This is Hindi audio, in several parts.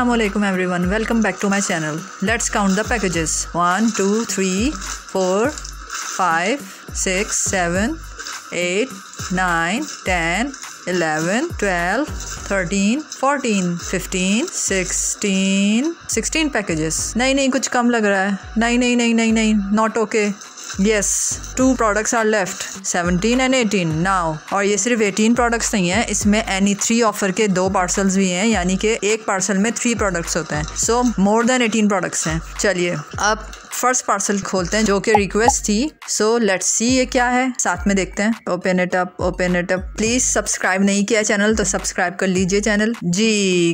Aslam everyone welcome back to my channel let's count the packages one two three four five six seven eight nine ten eleven twelve thirteen fourteen fifteen sixteen sixteen packages नहीं नहीं, कुछ कम लग रहा है। नहीं नहीं नहीं नहीं नहीं not okay yes two products are left 17 and 18 now और ये सिर्फ़ 18 प्रोडक्ट्स नहीं है, इसमें एनी थ्री ऑफ़र के दो पार्सल्स भी हैं, यानी कि एक पार्सल में थ्री प्रोडक्ट्स होते हैं. सो मोर देन 18 प्रोडक्ट्स हैं. चलिए, अब फ़र्स्ट पार्सल खोलते हैं, जो कि रिक्वेस्ट थी। सो लेट्स सी ये क्या है। साथ में देखते हैं। Open it up open it up please subscribe नहीं किया चैनल तो सब्सक्राइब कर लीजिए चैनल जी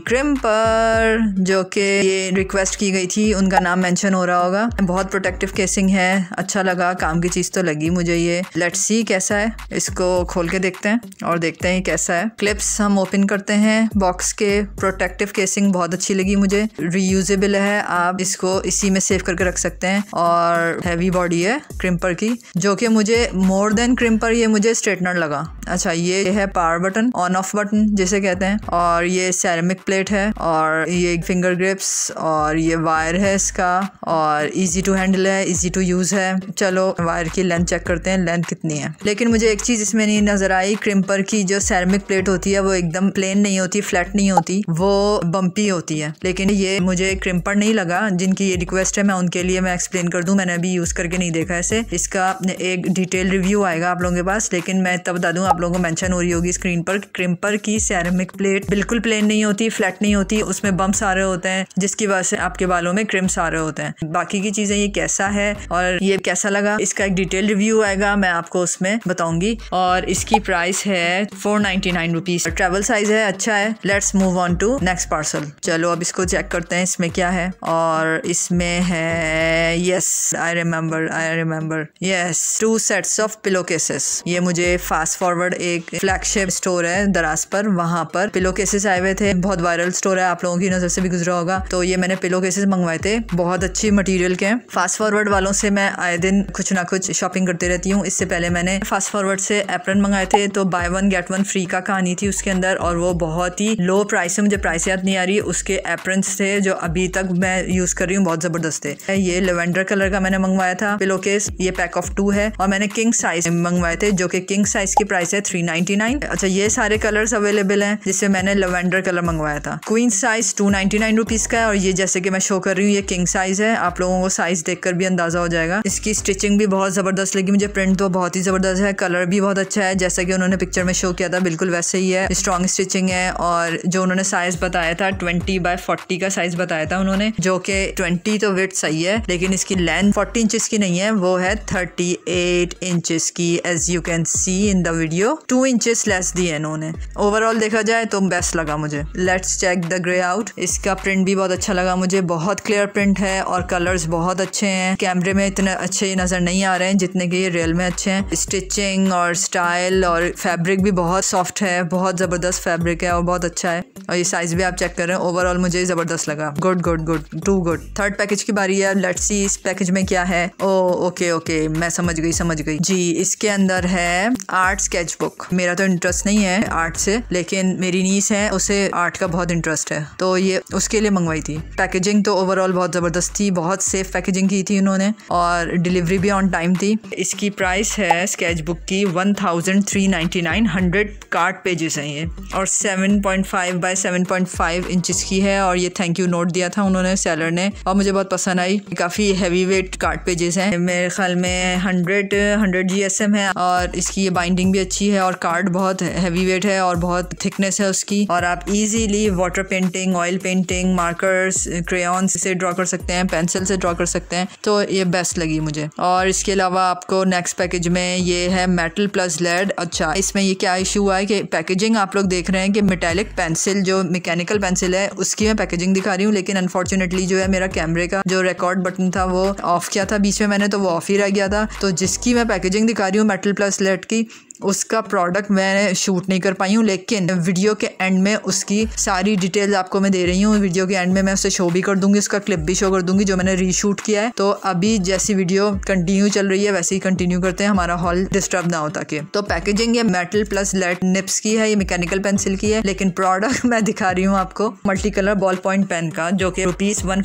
क्रिम्पर जो कि ये रिक्वेस्ट की गई थी, उनका नाम मेंशन हो रहा होगा। बहुत प्रोटेक्टिव केसिंग है। अच्छा लगा, काम की चीज़ तो लगी मुझे ये। लेट्स सी कैसा है। इसको खोल के देखते हैं और देखते हैं कैसा है। क्लिप्स हम ओपन करते हैं। बॉक्स के प्रोटेक्टिव केसिंग बहुत अच्छी लगी मुझे। रीयूजेबल है। आप इसको इसी में सेव करके रख सकते हैं। हैं और हैवी बॉडी है क्रिम्पर की, जो कि मुझे मोर देन क्रिम्पर ये मुझे स्ट्रेटनर लगा। अच्छा ये है power button on off button जिसे कहते हैं, और ये सैरमिक प्लेट है, और ये फिंगर ग्रिप्स और ये वायर है इसका, और इजी टू हैंडल है इजी टू यूज़ है। चलो वायर की लेंथ चेक करते हैं लेंथ कितनी है। लेकिन मुझे एक चीज़ इसमें नहीं नज़र आई क्रिम्पर की जो सैरमिक प्लेट होती है, वो एकदम प्लेन नहीं होती फ्लैट नहीं होती, वो बम्पी होती है। लेकिन ये मुझे क्रिम्पर नहीं लगा, जिनकी ये रिक्वेस्ट है, मैं उनके लिए मैं एक्सप्लेन कर दूँ, मैंने अभी यूज़ करके नहीं देखा ऐसे। इसका एक डिटेल रिव्यू आएगा आप लोगों के पास, लेकिन मैं तब बता दूँ, आप लोगों को मेंशन हो रही होगी स्क्रीन पर क्रिम्पर की सैरमिक प्लेट बिल्कुल प्लेन नहीं होती फ्लैट नहीं होती, उसमें बम्स आ रहे होते हैं, जिसकी वजह से आपके बालों में क्रिम्स आ रहे होते हैं। बाकी की चीज़ें, ये कैसा है और ये कैसा लगा, इसका एक डिटेल रिव्यू आएगा, मैं आपको उसमें बताऊँगी। और इसकी प्राइस है four ninety nine rupees travel size है अच्छा है। Let's move on to next parcel चलो, अब इसको चेक करते हैं, इसमें क्या है? और इसमें है yes I remember I remember yes two sets of pillow cases ये मुझे फास्ट फॉरवर्ड एक फ्लैगशिप स्टोर है दराज पर, वहाँ पर पिलो केसेस आए हुए थे। बहुत वायरल स्टोर है, आप लोगों की नज़र से भी गुजरा होगा। तो ये मैंने पिलो केसेस मंगवाए थे, बहुत अच्छी मटेरियल के फास्ट फॉरवर्ड वालों से मैं आए दिन कुछ ना कुछ शॉपिंग करती रहती हूँ। इससे पहले मैंने फास्ट फॉरवर्ड से एप्रन मंगाए थे तो buy one get one free का कहानी थी उसके अंदर, और वो बहुत ही लो प्राइस है, मुझे प्राइस याद नहीं आ रही। उसके एप्रन्स थे जो अभी तक मैं यूज़ कर रही हूँ, बहुत ज़बरदस्त थे। ये लेवेंडर कलर का मैंने मंगवाया था। पिलो केस ये पैक ऑफ़ टू है और मैंने किंग साइज़ मंगवाए थे, जो कि किंग साइज़ की प्राइस है थ्री नाइनटी नाइन अच्छा ये सारे कलर्स अवेलेबल हैं, जिससे मैंने लेवेंडर कलर मंगवाया था। Queen size two ninety nine rupees का है और ये जैसे कि मैं शो कर रही हूँ, ये किंग साइज़ है। आप लोगों को साइज़ देखकर भी अंदाज़ा हो जाएगा। इसकी स्टिचिंग भी बहुत ज़बरदस्त लगी मुझे। प्रिंट तो बहुत ही ज़बरदस्त है कलर भी बहुत अच्छा है। जैसा कि उन्होंने पिक्चर में शो किया था, बिल्कुल वैसे ही है। स्ट्रॉन्ग स्टिचिंग है और जो उन्होंने साइज़ बताया था ट्वेंटी बाय फोर्टी का साइज़ बताया था उन्होंने, जो कि ट्वेंटी तो वेट सही है, लेकिन इसकी लेंथ फोर्टी इंचेस की नहीं है, वो है थर्टी एट इंचेस की as you can see in the video two inches less दिए इन्होंने। ओवरऑल देखा जाए तो बेस्ट लगा मुझे। Let's check the grey out इसका प्रिंट भी बहुत अच्छा लगा मुझे। बहुत क्लियर प्रिंट है और कलर्स बहुत अच्छे हैं। कैमरे में इतने अच्छे नज़र नहीं आ रहे हैं, जितने कि ये रियल में अच्छे हैं। स्टिचिंग और स्टाइल और फैब्रिक भी बहुत सॉफ्ट है। बहुत ज़बरदस्त फैब्रिक है और बहुत अच्छा है। और ये साइज़ भी आप चेक कर रहे हैं। ओवरऑल मुझे ज़बरदस्त लगा। Good good good too good third package की बारी है। लेट्स इस पैकेज में क्या है? ओ ओके ओके मैं समझ गई समझ गई. जी, इसके अंदर है आर्ट स्केच बुक मेरा तो इंटरेस्ट नहीं है आर्ट से, लेकिन मेरी नीस है, उसे आर्ट का बहुत इंटरेस्ट है. तो ये उसके लिए मंगवाई थी. पैकेजिंग तो ओवरऑल बहुत ज़बरदस्त थी, बहुत सेफ़ पैकेजिंग की थी उन्होंने, और डिलीवरी भी ऑन टाइम थी. इसकी प्राइस है स्केच बुक की one thousand three ninety nine hundred card pages हैं ये, और seven point five by seven point five inches की है, और ये थैंक यू नोट दिया था उन्होंने सेलर ने, और मुझे बहुत पसंद आई. काफ़ी काफ़ी हैवी वेट कार्ड पेजेस हैं। मेरे ख्याल में hundred hundred G S M है और इसकी ये बाइंडिंग भी अच्छी है और कार्ड बहुत हैवी वेट है और बहुत थिकनेस है उसकी। और आप easily water painting oil painting markers crayons से ड्रॉ कर सकते हैं पेंसिल से ड्रॉ कर सकते हैं। तो ये बेस्ट लगी मुझे। और इसके अलावा आपको नेक्स्ट पैकेज में ये है मेटल प्लस लेड अच्छा इसमें ये क्या इशू हुआ है कि पैकेजिंग आप लोग देख रहे हैं कि मेटेलिक पेंसिल जो मैकेनिकल पेंसिल है, उसकी मैं पैकेजिंग दिखा रही हूँ, लेकिन अनफॉर्चुनेटली जो है मेरा कैमरे का जो रिकॉर्ड बटन था वो ऑफ़ किया था, बीच में मैंने तो वो ऑफ़ ही रह गया था। तो जिसकी मैं पैकेजिंग दिखा रही हूँ मेटल प्लस लेट की उसका प्रोडक्ट मैं शूट नहीं कर पाई हूँ, लेकिन वीडियो के एंड में उसकी सारी डिटेल्स आपको मैं दे रही हूँ। वीडियो के एंड में मैं उसे शो भी कर दूँगी, उसका क्लिप भी शो कर दूँगी, जो मैंने रीशूट किया है। तो अभी जैसी वीडियो कंटिन्यू चल रही है, वैसे ही कंटिन्यू करते हैं हमारा हॉल डिस्टर्ब ना हो ताकि। तो पैकेजिंग ये मेटल प्लस लेट निप्स की है, ये मैकेनिकल पेंसिल की है, लेकिन प्रोडक्ट मैं दिखा रही हूँ आपको multi colour ball point pen का, जो कि रुपीज़ वन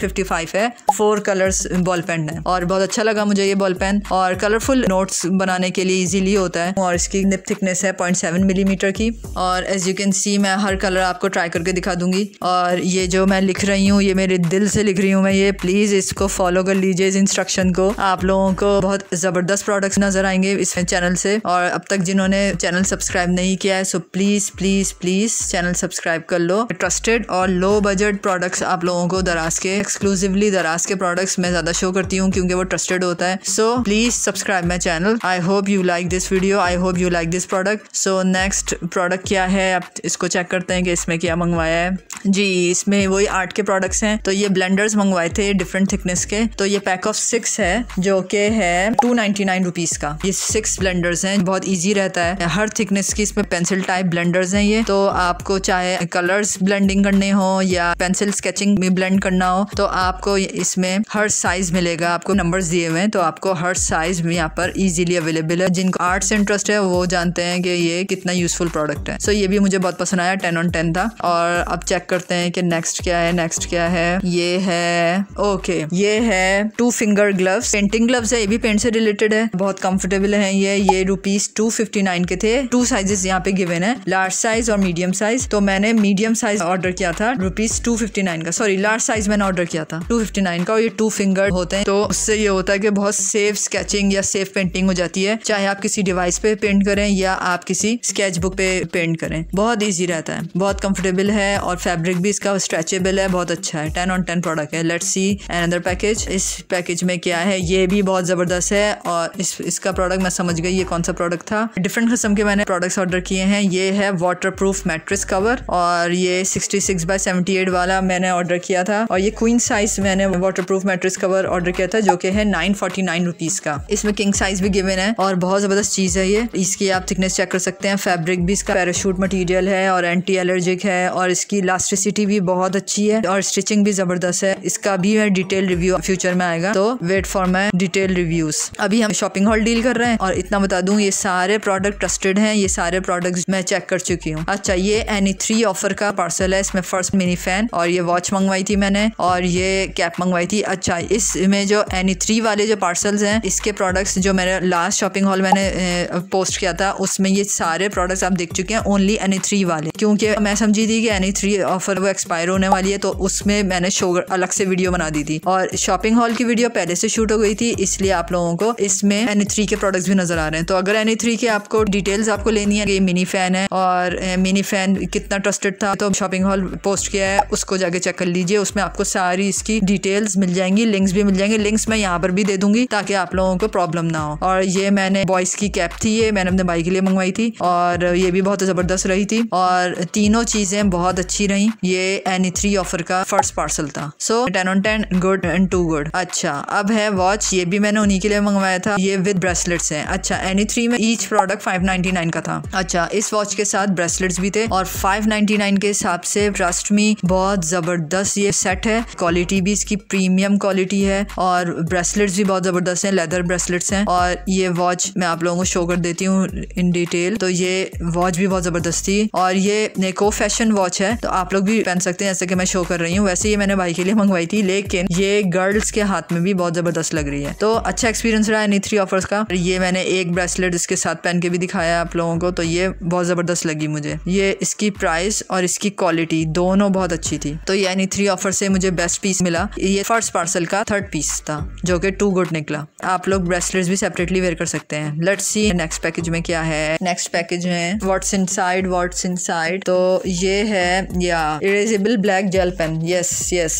है। फोर कलर्स बॉल पेन है। और बहुत अच्छा लगा मुझे ये बॉल पेन और कलरफुल नोट्स बनाने के लिए इजीली होता है। और इसकी निप थिकनेस है पॉइंट सेवन मिलीमीटर की। और एज यू कैन सी मैं हर कलर आपको ट्राई करके दिखा दूँगी। और ये जो मैं लिख रही हूँ, ये मेरे दिल से लिख रही हूँ मैं ये। प्लीज़ इसको फॉलो कर लीजिए इस इंस्ट्रक्शन को। आप लोगों को बहुत ज़बरदस्त प्रोडक्ट्स नज़र आएँगे इस चैनल से। और अब तक जिन्होंने चैनल सब्सक्राइब नहीं किया है so please please please channel subscribe कर लो। ट्रस्टेड और लो बजट प्रोडक्ट्स आप लोगों को दराज के एक्सक्लूसिवली दराज के प्रोडक्ट्स मैं ज़्यादा शो करती हूँ, क्योंकि वो ट्रस्टेड होता है। So please subscribe my channel I hope you like this video I hope you like this product so next product क्या है? आप इसको चेक करते हैं कि इसमें क्या मंगवाया है। जी, इसमें वही आर्ट के प्रोडक्ट्स हैं। तो ये ब्लेंडर्स मंगवाए थे डिफरेंट थिकनेस के। तो ये पैक ऑफ़ सिक्स है, जो कि है टू नाइनटी नाइन रुपीज़ का। ये सिक्स ब्लेंडर्स हैं, बहुत ईजी रहता है। हर थिकनेस की इसमें पेंसिल टाइप ब्लेंडर्स हैं ये। तो आपको चाहे कलर्स ब्लेंडिंग करने हो या पेंसिल स्केचिंग में ब्लेंड करना हो तो आपको इसमें हर साइज़ मिलेगा। आपको नंबर्स दिए हुए हैं तो आपको हर साइज़ यहाँ पर इजीली अवेलेबल है। जिनको आर्ट से इंटरेस्ट है, वो जानते हैं कि ये कितना यूजफुल प्रोडक्ट है। सो so, ये भी मुझे बहुत पसंद आया टेन ऑन टेन था। और अब चेक करते हैं कि नेक्स्ट क्या है नेक्स्ट क्या है। ये है ओके okay, ये है two finger gloves painting gloves है ये भी पेंट से रिलेटेड है। बहुत कंफर्टेबल है ये। ये रुपीज़ टू फिफ्टी नाइन के थे। टू साइजेस यहाँ पे गिवन है। लार्ज साइज़ और मीडियम साइज़ तो मैंने मीडियम साइज़ ऑर्डर किया था रुपीज़ टू फिफ्टी नाइन का। सॉरी लार्ज साइज़ मैंने ऑर्डर किया था टू फिफ्टी नाइन का। और ये टू फिंगर होते हैं। तो उससे ये होता है कि बहुत सेफ़ स्केचिंग या सेफ़ पेंटिंग हो जाती है। चाहे आप किसी डिवाइस पे पेंट करें या आप किसी स्केच बुक पे पेंट करें। बहुत ईजी रहता है। बहुत कंफर्टेबल है और फैब्रिक भी इसका स्ट्रेचेबल है। बहुत अच्छा है। टेन ऑन टेन प्रोडक्ट है। लेट्स सी अनदर पैकेज इस पैकेज में क्या है? ये भी बहुत ज़बरदस्त है और इस, इसका प्रोडक्ट मैं समझ गई ये कौन सा प्रोडक्ट था। डिफरेंट किस्म के मैंने प्रोडक्ट्स ऑर्डर किए हैं। ये है वाटर प्रूफ मैट्रिस कवर और ये sixty six by seventy eight वाला मैंने ऑर्डर किया था और ये क्वीन साइज़ मैंने waterproof mattress cover order किया था जो कि है नाइन फोर्टी नाइन रुपीज़ का। इसमें किंग साइज़ भी गिवन है और बहुत ज़बरदस्त चीज़ है ये। इसकी आप थिकनेस चेक कर सकते हैं। फैब्रिक भी इसका पैराशूट मटेरियल है और एंटी एलर्जिक है और इसकी इलास्टिसिटी भी बहुत अच्छी है और स्टिचिंग भी ज़बरदस्त है। इसका भी मैं डिटेल रिव्यू फ्यूचर में आएगा। तो wait for my detail reviews अभी हम शॉपिंग हॉल डील कर रहे हैं और इतना बता दूँ, ये सारे प्रोडक्ट ट्रस्टेड हैं। ये सारे प्रोडक्ट मैं चेक कर चुकी हूँ। अच्छा ये एनी थ्री ऑफ़र का पार्सल है। इसमें फ़र्स्ट मिनी फ़ैन और ये वॉच मंगवाई थी मैंने और ये कैप मंगवाई थी। अच्छा इसमें जो एनी थ्री वाले जो पार्सल्स हैं, इसके प्रोडक्ट्स जो मेरे लास्ट शॉपिंग हॉल मैंने पोस्ट किया था उसमें ये सारे प्रोडक्ट्स आप देख चुके हैं ओनली एनी थ्री वाले। क्योंकि मैं समझी थी कि एनी थ्री ऑफ़र वो एक्सपायर होने वाली है तो उसमें मैंने शो अलग से वीडियो बना दी थी। और शॉपिंग हॉल की वीडियो पहले से शूट हो गई थी, इसलिए आप लोगों को इसमें एनी थ्री के प्रोडक्ट्स भी नज़र आ रहे हैं। तो अगर एनी थ्री के आपको डिटेल्स आपको लेनी है, ये मिनी फ़ैन है, और मिनी फ़ैन कितना ट्रस्टेड था तो शॉपिंग हॉल पोस्ट किया है, उसको जाके चेक कर लीजिए, उसमें आपको सारी इसकी डिटेल्स मिल जाएँगी लिंक्स भी मिल जाएँगे। लिंक्स मैं यहाँ पर भी दे दूँगी, ताकि आप लोगों को प्रॉब्लम ना हो। और ये मैंने बॉयस की कैप थी, ये मैंने अपने भाई के लिए मंगवाई थी और ये भी बहुत ज़बरदस्त रही थी और तीनों चीज़ें बहुत अच्छी रही। ये एनी थ्री ऑफ़र का फ़र्स्ट पार्सल था। So ten on ten good and too good अच्छा अब है वॉच ये भी मैंने उन्हीं के लिए मंगवाया था। ये विद ब्रेसलेट्स हैं। अच्छा एनी थ्री में each product five ninety nine का था। अच्छा इस वॉच के साथ ब्रेसलेट्स भी थे और फाइव नाइनटी नाइन के हिसाब से ट्रस्ट मी बहुत ज़बरदस्त ये सेट है। क्वालिटी भी इसकी प्रीमियम क्वालिटी है और ब्रेसलेट्स भी बहुत ज़बरदस्त है लेदर ब्रेसलेट्स हैं। और ये वॉच मैं आप लोगों को शो कर देती हूँ। हूँ इन डिटेल तो ये वॉच भी बहुत ज़बरदस्त थी और ये नेको फ़ैशन वॉच है। तो आप लोग भी पहन सकते हैं, जैसे कि मैं शो कर रही हूँ। वैसे ये मैंने भाई के लिए मंगवाई थी, लेकिन ये गर्ल्स के हाथ में भी बहुत ज़बरदस्त लग रही है। तो अच्छा एक्सपीरियंस रहा है थ्री ऑफर्स का। ये मैंने एक ब्रेसलेट इसके साथ पहन के भी दिखाया आप लोगों को। तो ये बहुत ज़बरदस्त लगी मुझे। ये इसकी प्राइस और इसकी क्वालिटी दोनों बहुत अच्छी थी। तो यानी थ्री ऑफ़र से मुझे बेस्ट पीस मिला। ये फ़र्स्ट पार्सल का थर्ड पीस था, जो कि टू गुड निकला। आप लोग ब्रेसलेट्स भी सेपरेटली वेयर कर सकते हैं। लेट्स सी नेक्स्ट पैकेज में क्या है? नेक्स्ट पैकेज में व्हाट्स इनसाइड व्हाट्स इनसाइड तो ये है या erasable black gel pen yes yes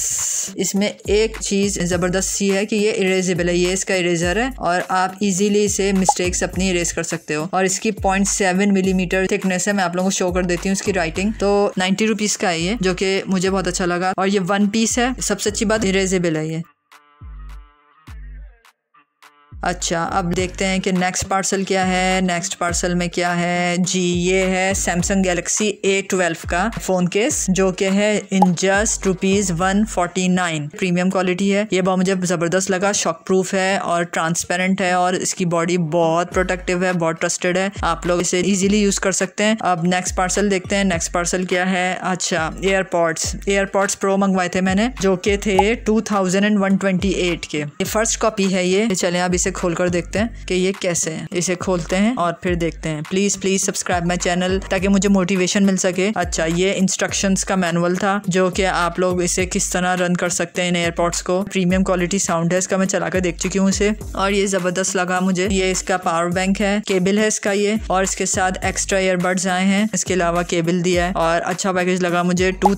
इसमें एक चीज़ ज़बरदस्त सी है कि ये इरेजेबल है. ये इसका इरेजर है और आप इजीली इसे मिस्टेक्स अपनी इरेज कर सकते हो. और इसकी पॉइंट सेवन मिलीमीटर थिकनेस है. मैं आप लोगों को शो कर देती हूँ इसकी राइटिंग तो नाइन्टी रुपीज़ का है ये, जो कि मुझे बहुत अच्छा लगा. और ये वन पीस है. सबसे अच्छी बात इरेजेबल है ये. अच्छा अब देखते हैं कि नेक्स्ट पार्सल क्या है नेक्स्ट पार्सल में क्या है। जी, ये है सैमसंग गैलेक्सी ए ट्वेल्व का फ़ोन केस जो कि है in just rupees one forty nine premium quality है। ये बहुत मुझे ज़बरदस्त लगा शॉक प्रूफ है और ट्रांसपेरेंट है और इसकी बॉडी बहुत प्रोटेक्टिव है, बहुत ट्रस्टेड है। आप लोग इसे इजीली यूज़ कर सकते हैं। अब नेक्स्ट पार्सल देखते हैं नेक्स्ट पार्सल क्या है। अच्छा एयरपोर्ट्स एयरपोर्ट्स प्रो मंगवाए थे मैंने, जो कि थे टू के। ये फ़र्स्ट कॉपी है ये। चले, अब इसे खोल कर देखते हैं कि ये कैसे है। इसे खोलते हैं और फिर देखते हैं। Please please subscribe my channel ताकि मुझे मोटिवेशन मिल सके। अच्छा ये इंस्ट्रक्शन का मैनुअल था जो कि आप लोग इसे किस तरह रन कर सकते हैं इन एयरपोर्ट्स को। प्रीमियम क्वालिटी साउंड है इसका, मैं चला कर देख चुकी हूँ इसे। और ये ज़बरदस्त लगा मुझे। ये इसका पावर बैंक है केबल है इसका ये। और इसके साथ एक्स्ट्रा ईयरबड्स आए हैं। इसके अलावा केबल दिया है। और अच्छा पैकेज लगा मुझे। टू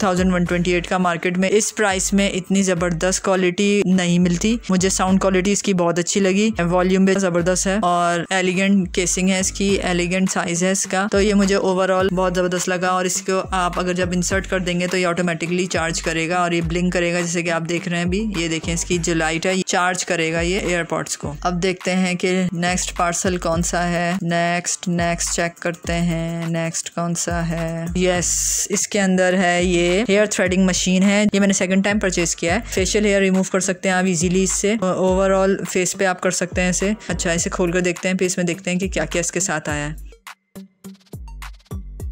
का मार्केट में इस प्राइस में इतनी ज़बरदस्त क्वालिटी नहीं मिलती। मुझे साउंड क्वालिटी इसकी बहुत अच्छी लगी। वॉल्यूम भी ज़बरदस्त है और एलिगेंट केसिंग है इसकी एलिगेंट साइज़ है इसका। तो ये मुझे ओवरऑल बहुत ज़बरदस्त लगा और इसको आप अगर जब इंसर्ट कर देंगे तो ये ऑटोमेटिकली चार्ज करेगा और ये ब्लिंक करेगा, जैसे कि आप देख रहे हैं अभी। ये देखें इसकी जो लाइट है चार्ज करेगा ये एयरपोर्ट्स को। अब देखते हैं कि नेक्स्ट पार्सल कौन सा है। नेक्स्ट नेक्स्ट चेक करते हैं। नेक्स्ट कौन सा है? यस yes, इसके अंदर है ये हेयर थ्रेडिंग मशीन है। ये मैंने सेकंड टाइम परचेज किया है। फेशियल हेयर रिमूव कर सकते हैं आप इजीली इससे। ओवरऑल फेस पे आप कर सकते हैं इसे। अच्छा इसे खोल कर देखते हैं फिर इसमें देखते हैं कि क्या क्या इसके साथ आया है।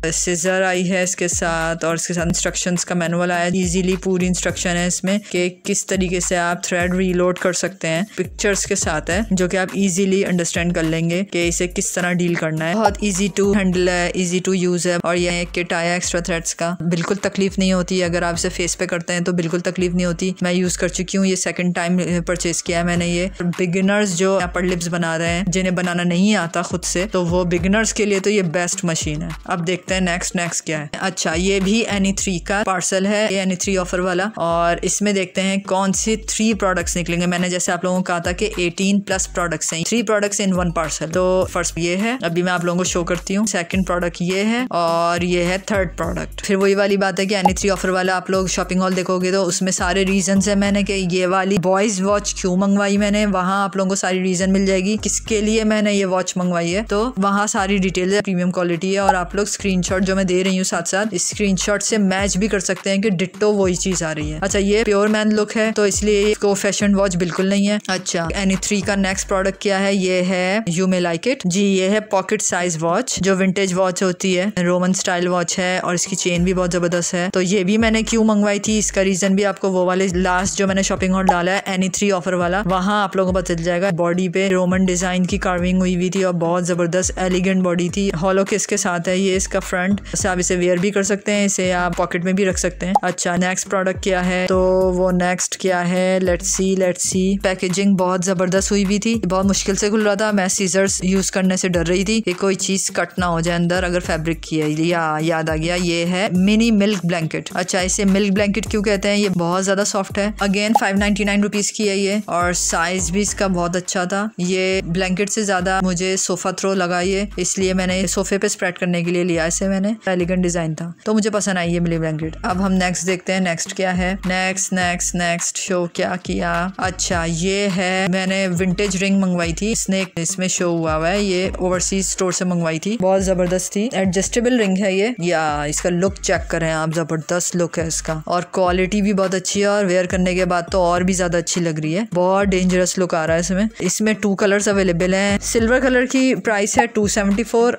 सीजर आई है इसके साथ और इसके साथ इंस्ट्रक्शंस का मैनुअल आया इजीली पूरी इंस्ट्रक्शन है इसमें कि किस तरीके से आप थ्रेड रीलोड कर सकते हैं। पिक्चर्स के साथ है, जो कि आप इजीली अंडरस्टैंड कर लेंगे कि इसे किस तरह डील करना है। बहुत इजी टू हैंडल है इजी टू यूज़ है और यह किट आया एक्स्ट्रा थ्रेड्स का। बिल्कुल तकलीफ़ नहीं होती, अगर आप इसे फेस पे करते हैं तो बिल्कुल तकलीफ़ नहीं होती। मैं यूज़ कर चुकी हूँ, ये सेकंड टाइम परचेज किया है मैंने ये। बिगिनर्स जो अपर लिप्स बना रहे हैं, जिन्हें बनाना नहीं आता खुद से तो वो बिगिनर्स के लिए तो ये बेस्ट मशीन है। अब देखते देखते हैं नेक्स्ट नेक्स्ट क्या है? अच्छा ये भी एनी थ्री का पार्सल है, ये एनी थ्री ऑफ़र वाला, और इसमें देखते हैं कौन से थ्री प्रोडक्ट्स निकलेंगे। मैंने जैसे आप लोगों को कहा था कि 18 प्लस प्रोडक्ट्स हैं three products in one parcel तो फ़र्स्ट ये है, अभी मैं आप लोगों को शो करती हूँ। सेकंड प्रोडक्ट ये है, और ये है थर्ड प्रोडक्ट फिर वही वाली बात है कि एनी थ्री ऑफ़र वाला आप लोग शॉपिंग हॉल देखोगे तो उसमें सारे रीजन है मैंने कि ये वाली बॉयज़ वॉच क्यों मंगवाई मैंने, वहाँ आप लोगों को सारी रीजन मिल जाएगी। किसके लिए मैंने ये वॉच मंगवाई है? तो वहाँ सारी डिटेल है प्रीमियम क्वालिटी है, और आप लोग स्क्रीन स्क्रीनशॉट जो मैं दे रही हूँ साथ साथ स्क्रीनशॉट से मैच भी कर सकते हैं कि डिट्टो वही चीज़ आ रही है। अच्छा ये प्योर मैन लुक है तो इसलिए इसको फ़ैशन वॉच बिल्कुल नहीं है। अच्छा एनी थ्री का नेक्स्ट प्रोडक्ट क्या है? ये है यू मे लाइक इट जी, ये है पॉकेट साइज़ वॉच जो विंटेज वॉच होती है रोमन स्टाइल वॉच है, और इसकी चेन भी बहुत ज़बरदस्त है। तो ये भी मैंने क्यों मंगवाई थी, इसका रीजन भी आपको वो वाले लास्ट जो मैंने शॉपिंग हॉल डाला है एनी थ्री ऑफ़र वाला, वहाँ आप लोगों को पता चल जाएगा बॉडी पे रोमन डिज़ाइन की कार्विंग हुई हुई थी और बहुत ज़बरदस्त एलिगेंट बॉडी थी। हॉलो किस के साथ है? ये इसका फ्रंट से आप इसे वेयर भी कर सकते हैं, इसे आप पॉकेट में भी रख सकते हैं। अच्छा नेक्स्ट प्रोडक्ट क्या है? तो वो नेक्स्ट क्या है? Let's see let's see packaging बहुत ज़बरदस्त हुई भी थी। बहुत मुश्किल से खुल रहा था। मैं सीजर्स यूज़ करने से डर रही थी कि कोई चीज़ कट ना हो जाए अंदर, अगर फैब्रिक की है। या, याद आ गया, ये है मिनी मिल्क ब्लैंकेट अच्छा इसे मिल्क ब्लैंकेट क्यों कहते हैं? ये बहुत ज़्यादा सॉफ्ट है। Again five ninety nine rupees की है ये। और साइज़ भी इसका बहुत अच्छा था। ये ब्लैंकेट से ज़्यादा मुझे सोफा थ्रो लगा ये। इसलिए मैंने सोफे पे स्प्रेड करने के लिए लिया। इसे से मैंने एलिगेंट डिज़ाइन था। तो मुझे पसंद आई ये मिली ब्लैंकेट अब हम नेक्स्ट देखते हैं नेक्स्ट क्या है। नेक्स्ट नेक्स्ट नेक्स्ट शो क्या किया। अच्छा ये है, मैंने विंटेज रिंग मंगवाई थी। स्नेक इसमें शो हुआ हुआ है। ये ओवरसीज स्टोर से मंगवाई थी। बहुत ज़बरदस्त थी। एडजस्टेबल रिंग है ये। या, इसका लुक चेक करें आप। ज़बरदस्त लुक है इसका। और क्वालिटी भी बहुत अच्छी है और वेयर करने के बाद तो और भी ज़्यादा अच्छी लग रही है। बहुत डेंजरस लुक आ रहा है इसमें। इसमें टू कलर्स अवेलेबल हैं। सिल्वर कलर की प्राइस है टू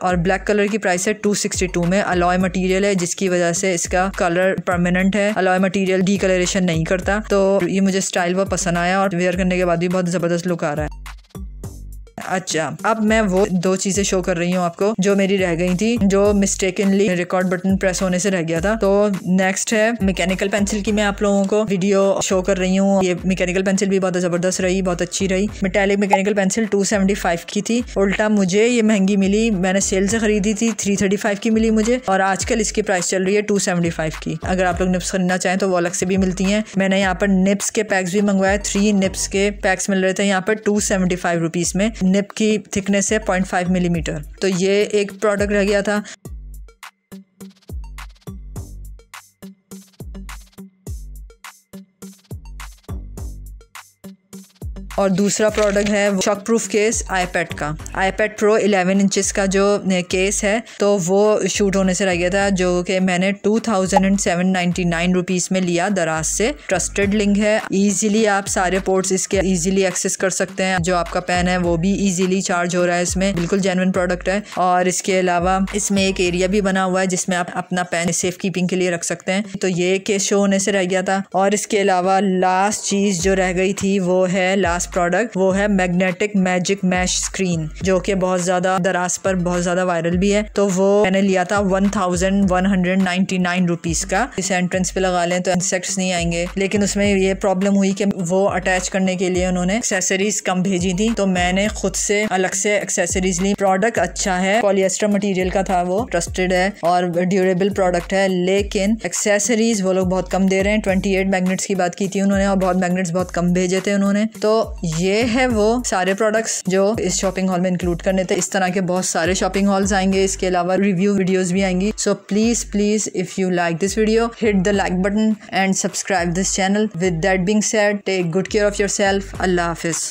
और ब्लैक कलर की प्राइस है टू टू में अलॉय मटीरियल है, जिसकी वजह से इसका कलर परमानेंट है। अलॉय मटीरियल डी कलरेशन नहीं करता। तो ये मुझे स्टाइल बहुत पसंद आया और वेयर करने के बाद भी बहुत ज़बरदस्त लुक आ रहा है। अच्छा अब मैं वो दो चीज़ें शो कर रही हूँ आपको, जो मेरी रह गई थी, जो मिस्टेकनली रिकॉर्ड बटन प्रेस होने से रह गया था। तो नेक्स्ट है मैकेनिकल पेंसिल की मैं आप लोगों को वीडियो शो कर रही हूँ। ये मैकेनिकल पेंसिल भी बहुत ज़बरदस्त रही, बहुत अच्छी रही। मेटेलिक मैकेनिकल पेंसिल टू की थी। उल्टा मुझे ये महँगी मिली, मैंने सेल से खरीदी थी थ्री की मिली मुझे, और आजकल इसकी प्राइस चल रही है टू की। अगर आप लोग निप्स खरीदना चाहें तो वो अलग से भी मिलती हैं। मैंने यहाँ पर निप्स के पैक्स भी मंगवाए थ्री निप्स के पैक्स मिल रहे थे यहाँ पर टू सेवेंटी में। निप की थिकनेस है पॉइंट फाइव मिलीमीटर तो ये एक प्रोडक्ट रह गया था। और दूसरा प्रोडक्ट है शॉक प्रूफ केस आईपैड का। आईपैड प्रो 11 इंचेस का जो केस है तो वो शूट होने से रह गया था, जो कि मैंने two thousand and seven ninety nine rupees में लिया दराज से। ट्रस्टेड लिंक है। इजीली आप सारे पोर्ट्स इसके इजीली एक्सेस कर सकते हैं। जो आपका पेन है, वो भी इजीली चार्ज हो रहा है इसमें। बिल्कुल जेनवन प्रोडक्ट है। और इसके अलावा इसमें एक एरिया भी बना हुआ है, जिसमें आप अपना पेन सेफ़ कीपिंग के लिए रख सकते हैं। तो ये केस शो होने से रह गया था। और इसके अलावा लास्ट चीज़ जो रह गई थी, वो है लास्ट प्रोडक्ट वो है मैग्नेटिक मैजिक मैश स्क्रीन जो कि बहुत ज़्यादा दराज पर बहुत ज़्यादा वायरल भी है। तो वो मैंने लिया था one thousand one hundred ninety nine rupees का। इस एंट्रेंस पे लगा लें तो इंसेक्ट्स नहीं आएँगे। लेकिन उसमें ये प्रॉब्लम हुई कि वो अटैच करने के लिए उन्होंने एक्सेसरीज कम भेजी थी। तो मैंने खुद से अलग से एक्सेसरीज ली। प्रोडक्ट अच्छा है पॉलिएस्टर मटेरियल का था वो ट्रस्टेड है और ड्यूरेबल प्रोडक्ट है। लेकिन एक्सेसरीज वो लोग बहुत कम दे रहे हैं। ट्वेंटी एट मैगनेट्स की बात की थी उन्होंने और बहुत मैग्नेट्स बहुत कम भेजे थे उन्होंने। तो ये है वो सारे प्रोडक्ट्स जो इस शॉपिंग हॉल में इंक्लूड करने थे। इस तरह के बहुत सारे शॉपिंग हॉल्स आएँगे। इसके अलावा रिव्यू वीडियोस भी आएँगी। So please please if you like this video hit the like button and subscribe this channel with that being said take good care of yourself अल्लाह हाफिज़